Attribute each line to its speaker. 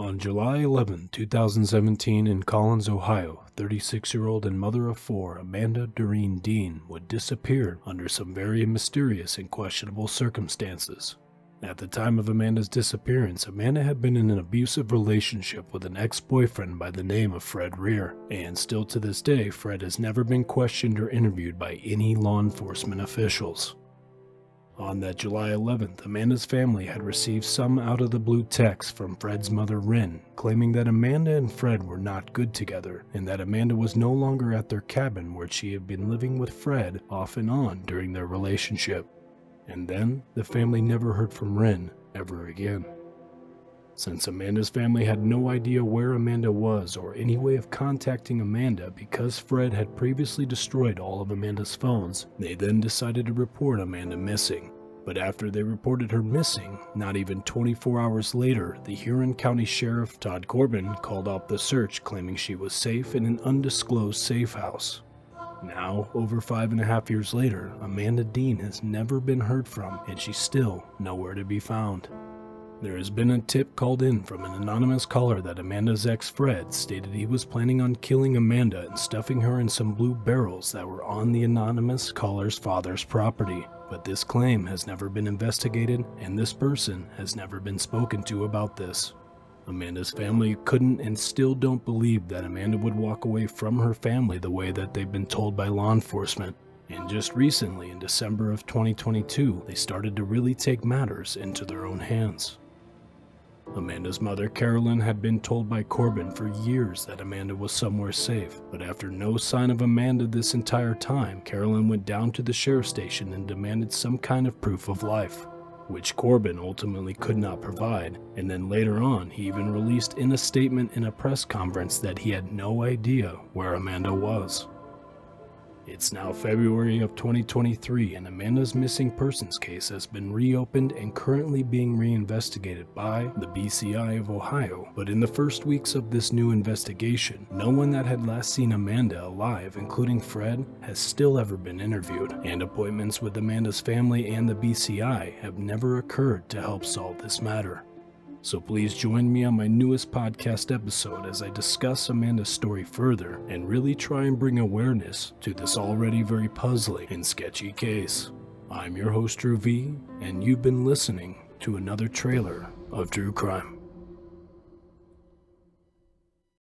Speaker 1: On July 11, 2017, in Collins, Ohio, 36 year old and mother of four Amanda Doreen Dean would disappear under some very mysterious and questionable circumstances. At the time of Amanda's disappearance, Amanda had been in an abusive relationship with an ex boyfriend by the name of Fred Rear, and still to this day, Fred has never been questioned or interviewed by any law enforcement officials. On that July 11th, Amanda's family had received some out of the blue text from Fred's mother, Rin, claiming that Amanda and Fred were not good together and that Amanda was no longer at their cabin where she had been living with Fred off and on during their relationship. And then the family never heard from Rin ever again. Since Amanda's family had no idea where Amanda was or any way of contacting Amanda because Fred had previously destroyed all of Amanda's phones, they then decided to report Amanda missing. But after they reported her missing, not even 24 hours later, the Huron County Sheriff Todd Corbin called off the search claiming she was safe in an undisclosed safe house. Now, over five and a half years later, Amanda Dean has never been heard from and she's still nowhere to be found. There has been a tip called in from an anonymous caller that Amanda's ex Fred stated he was planning on killing Amanda and stuffing her in some blue barrels that were on the anonymous caller's father's property. But this claim has never been investigated and this person has never been spoken to about this. Amanda's family couldn't and still don't believe that Amanda would walk away from her family the way that they've been told by law enforcement. And just recently, in December of 2022, they started to really take matters into their own hands. Amanda's mother, Carolyn, had been told by Corbin for years that Amanda was somewhere safe, but after no sign of Amanda this entire time, Carolyn went down to the sheriff's station and demanded some kind of proof of life, which Corbin ultimately could not provide, and then later on he even released in a statement in a press conference that he had no idea where Amanda was. It's now February of 2023 and Amanda's missing persons case has been reopened and currently being reinvestigated by the BCI of Ohio. But in the first weeks of this new investigation, no one that had last seen Amanda alive, including Fred, has still ever been interviewed, and appointments with Amanda's family and the BCI have never occurred to help solve this matter. So please join me on my newest podcast episode as I discuss Amanda's story further and really try and bring awareness to this already very puzzling and sketchy case. I'm your host, Drue V, and you've been listening to another trailer of Drue Crime.